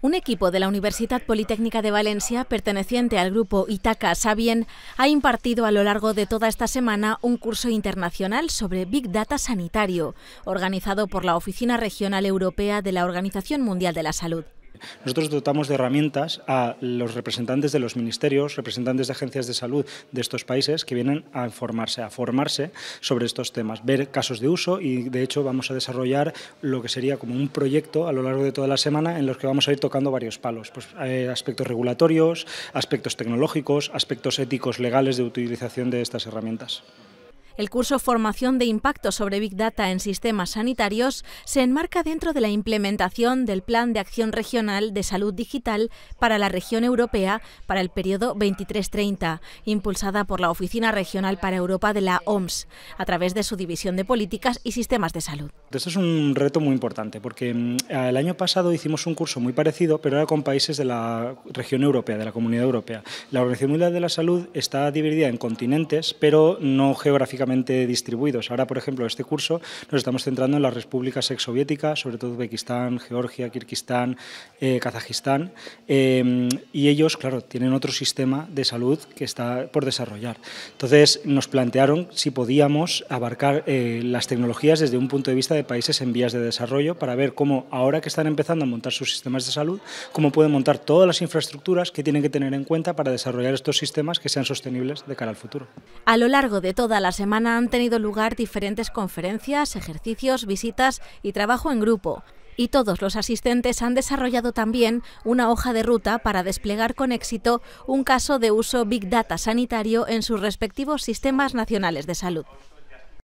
Un equipo de la Universidad Politécnica de Valencia, perteneciente al grupo Itaca Sabien, ha impartido a lo largo de toda esta semana un curso internacional sobre Big Data sanitario, organizado por la Oficina Regional Europea de la Organización Mundial de la Salud. Nosotros dotamos de herramientas a los representantes de los ministerios, representantes de agencias de salud de estos países que vienen a informarse, a formarse sobre estos temas, ver casos de uso y de hecho vamos a desarrollar lo que sería como un proyecto a lo largo de toda la semana en los que vamos a ir tocando varios palos, pues, eh, aspectos regulatorios, aspectos tecnológicos, aspectos éticos legales de utilización de estas herramientas. El curso Formación de Impacto sobre Big Data en Sistemas Sanitarios se enmarca dentro de la implementación del Plan de Acción Regional de Salud Digital para la región europea para el periodo 23-30, impulsada por la Oficina Regional para Europa de la OMS, a través de su División de Políticas y Sistemas de Salud. Esto es un reto muy importante porque mm, el año pasado hicimos un curso muy parecido, pero era con países de la región europea, de la Comunidad Europea. La Organización Mundial de la Salud está dividida en continentes, pero no geográficamente distribuidos. Ahora, por ejemplo, este curso nos estamos centrando en las repúblicas exsoviéticas, sobre todo Uzbekistán, Georgia, Kirguistán, eh, Kazajistán, eh, y ellos, claro, tienen otro sistema de salud que está por desarrollar. Entonces, nos plantearon si podíamos abarcar eh, las tecnologías desde un punto de vista de países en vías de desarrollo para ver cómo, ahora que están empezando a montar sus sistemas de salud, cómo pueden montar todas las infraestructuras que tienen que tener en cuenta para desarrollar estos sistemas que sean sostenibles de cara al futuro. A lo largo de toda la han tenido lugar diferentes conferencias, ejercicios, visitas y trabajo en grupo. Y todos los asistentes han desarrollado también una hoja de ruta para desplegar con éxito un caso de uso Big Data sanitario en sus respectivos sistemas nacionales de salud.